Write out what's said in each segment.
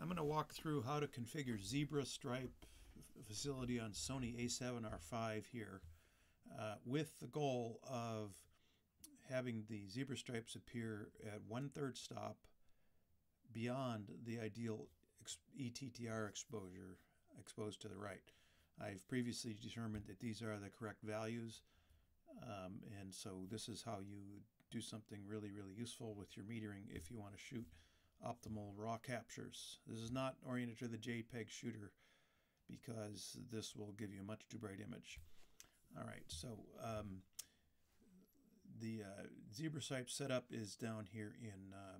I'm going to walk through how to configure Zebra Stripe facility on Sony a7R5 here uh, with the goal of having the zebra stripes appear at one third stop beyond the ideal ETTR exposure exposed to the right. I've previously determined that these are the correct values um, and so this is how you do something really really useful with your metering if you want to shoot optimal raw captures. This is not oriented to the JPEG shooter because this will give you a much too bright image. All right, so um, the uh, zebra stripe setup is down here in, uh,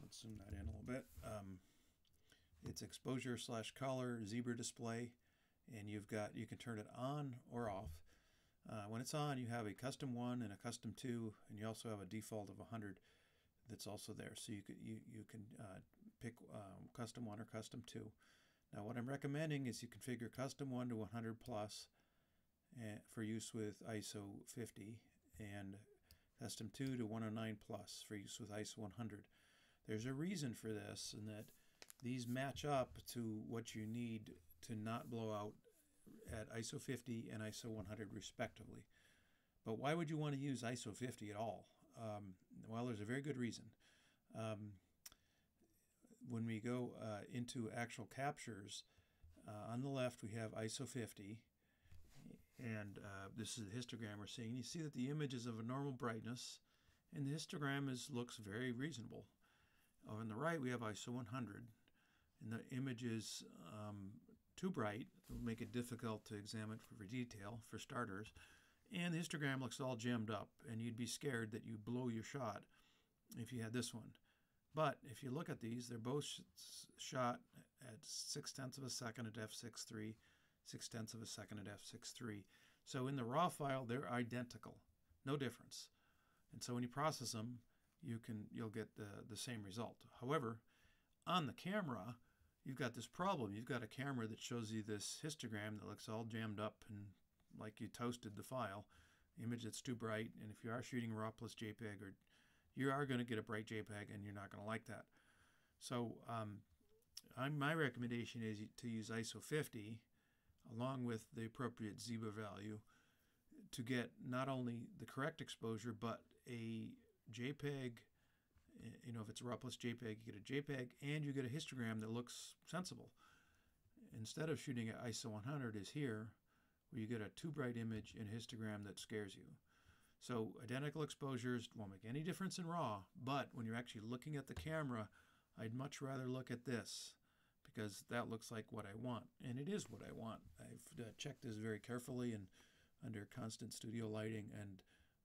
let's zoom that in a little bit. Um, it's exposure slash color zebra display, and you've got, you can turn it on or off. Uh, when it's on, you have a custom one and a custom two, and you also have a default of 100 that's also there. So you can, you, you can uh, pick um, custom one or custom two. Now what I'm recommending is you configure custom 1 to 100 plus uh, for use with ISO 50 and custom 2 to 109 plus for use with ISO 100. There's a reason for this and that these match up to what you need to not blow out at ISO 50 and ISO 100 respectively. But why would you want to use ISO 50 at all? Um, well, there's a very good reason. Um, when we go uh, into actual captures, uh, on the left we have ISO 50, and uh, this is the histogram we're seeing. You see that the image is of a normal brightness, and the histogram is looks very reasonable. On the right we have ISO 100, and the image is um, too bright. It will make it difficult to examine for detail, for starters. And the histogram looks all jammed up, and you'd be scared that you blow your shot if you had this one. But if you look at these, they're both shot at 6 tenths of a second at f6.3, 6 tenths of a second at f6.3. So in the raw file, they're identical, no difference. And so when you process them, you can you'll get the, the same result. However, on the camera, you've got this problem. You've got a camera that shows you this histogram that looks all jammed up and like you toasted the file, image that's too bright. And if you are shooting RAW plus JPEG or you are going to get a bright JPEG and you're not going to like that. So um, my recommendation is to use ISO 50 along with the appropriate Zebra value to get not only the correct exposure but a JPEG you know if it's RAW plus JPEG you get a JPEG and you get a histogram that looks sensible instead of shooting at ISO 100 is here where you get a too bright image in histogram that scares you so identical exposures won't make any difference in RAW, but when you're actually looking at the camera, I'd much rather look at this because that looks like what I want. And it is what I want. I've uh, checked this very carefully and under constant studio lighting, and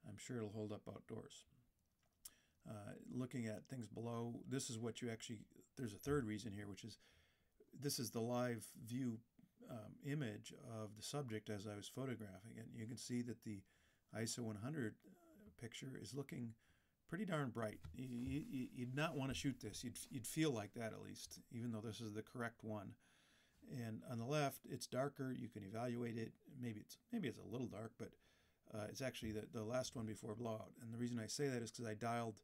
I'm sure it'll hold up outdoors. Uh, looking at things below, this is what you actually, there's a third reason here, which is this is the live view um, image of the subject as I was photographing it. You can see that the ISO 100 uh, picture is looking pretty darn bright. You, would not want to shoot this. You'd, you'd feel like that at least, even though this is the correct one. And on the left, it's darker. You can evaluate it. Maybe it's maybe it's a little dark, but uh, it's actually the, the last one before blowout. And the reason I say that is because I dialed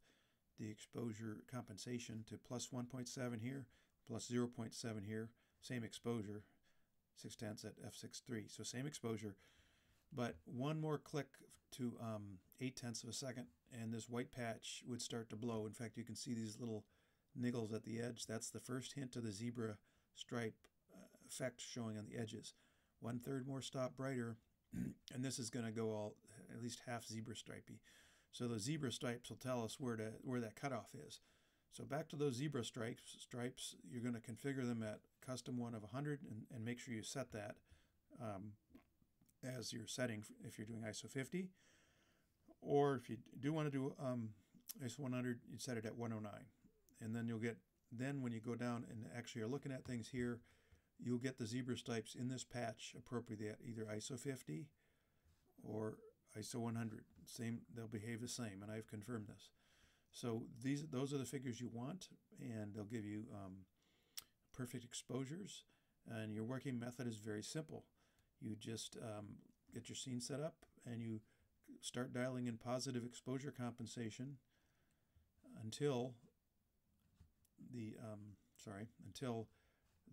the exposure compensation to plus 1.7 here, plus 0.7 here, same exposure, 6 tenths at f6.3. So same exposure, but one more click to um, 8 tenths of a second, and this white patch would start to blow. In fact, you can see these little niggles at the edge. That's the first hint of the zebra stripe uh, effect showing on the edges. One third more stop brighter, and this is going to go all at least half zebra stripey. So the zebra stripes will tell us where to where that cutoff is. So back to those zebra stripes, stripes you're going to configure them at custom one of 100 and, and make sure you set that. Um, as your setting if you're doing ISO 50. Or if you do want to do um, ISO 100, you set it at 109. And then you'll get, then when you go down and actually are looking at things here, you'll get the zebra stripes in this patch appropriately at either ISO 50 or ISO 100. Same, they'll behave the same, and I've confirmed this. So these, those are the figures you want, and they'll give you um, perfect exposures. And your working method is very simple. You just um, get your scene set up and you start dialing in positive exposure compensation until the um, sorry until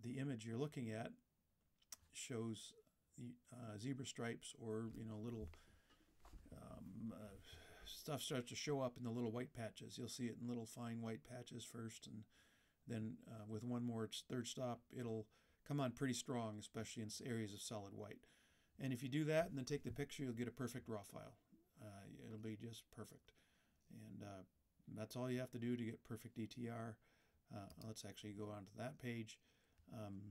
the image you're looking at shows uh, zebra stripes or you know little um, uh, stuff starts to show up in the little white patches. You'll see it in little fine white patches first, and then uh, with one more third stop, it'll come on pretty strong, especially in areas of solid white. And if you do that and then take the picture, you'll get a perfect raw file. Uh, it'll be just perfect. And uh, that's all you have to do to get perfect ETTR. Uh, let's actually go on to that page. Um,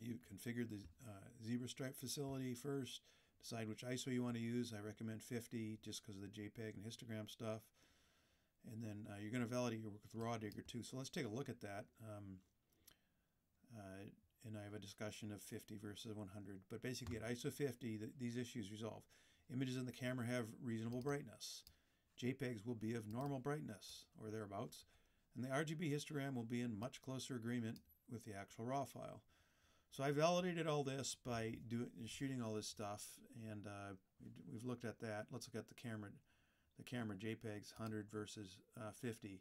you configure the uh, zebra stripe facility first. Decide which ISO you want to use. I recommend 50 just because of the JPEG and histogram stuff. And then uh, you're going to validate your work with RawDigger too. So let's take a look at that. Um, uh, and I have a discussion of 50 versus 100. But basically at ISO 50, the, these issues resolve. Images in the camera have reasonable brightness. JPEGs will be of normal brightness or thereabouts. And the RGB histogram will be in much closer agreement with the actual RAW file. So I validated all this by doing shooting all this stuff, and uh, we've looked at that. Let's look at the camera, the camera JPEGs 100 versus uh, 50.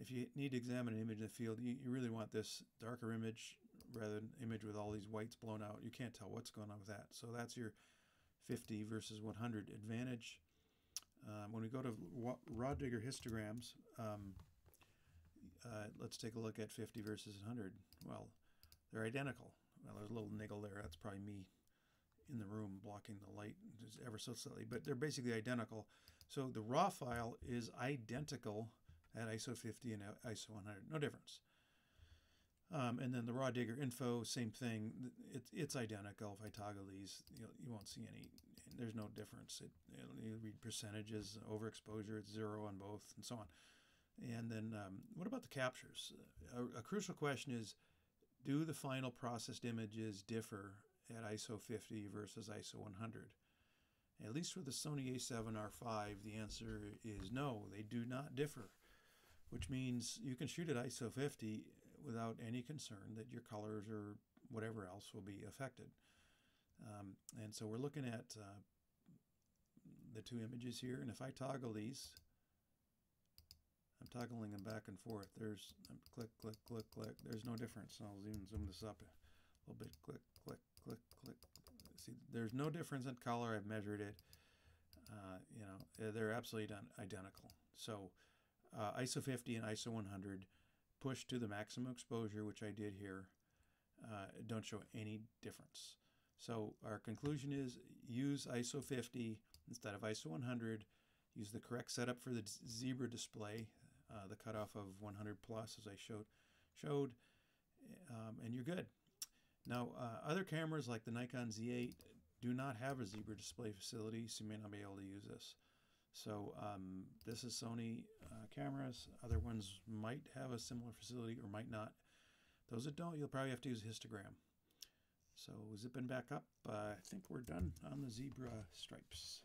If you need to examine an image in the field, you, you really want this darker image rather than image with all these whites blown out. You can't tell what's going on with that. So that's your 50 versus 100 advantage. Um, when we go to RawDigger histograms, um, uh, let's take a look at 50 versus 100. Well, they're identical. Well, there's a little niggle there. That's probably me in the room blocking the light just ever so slightly, but they're basically identical. So the raw file is identical at ISO 50 and ISO 100, no difference. Um, and then the RawDigger info, same thing. It, it's identical. If I toggle these, you, you won't see any. There's no difference. It, you read percentages, overexposure, it's zero on both, and so on. And then um, what about the captures? A, a crucial question is do the final processed images differ at ISO 50 versus ISO 100? At least with the Sony a7R5, the answer is no, they do not differ, which means you can shoot at ISO 50 without any concern that your colors or whatever else will be affected. Um, and so we're looking at uh, the two images here, and if I toggle these, I'm toggling them back and forth. There's um, click, click, click, click. There's no difference. I'll zoom, zoom this up a little bit. Click, click, click, click. See, there's no difference in color. I've measured it. Uh, you know, they're absolutely identical. So uh, ISO 50 and ISO 100 push to the maximum exposure, which I did here, uh, don't show any difference. So our conclusion is use ISO 50 instead of ISO 100. Use the correct setup for the zebra display, uh, the cutoff of 100 plus as I showed, showed um, and you're good. Now, uh, other cameras like the Nikon Z8 do not have a zebra display facility, so you may not be able to use this. So um, this is Sony uh, cameras. Other ones might have a similar facility or might not. Those that don't, you'll probably have to use histogram. So zipping back up, uh, I think we're done on the zebra stripes.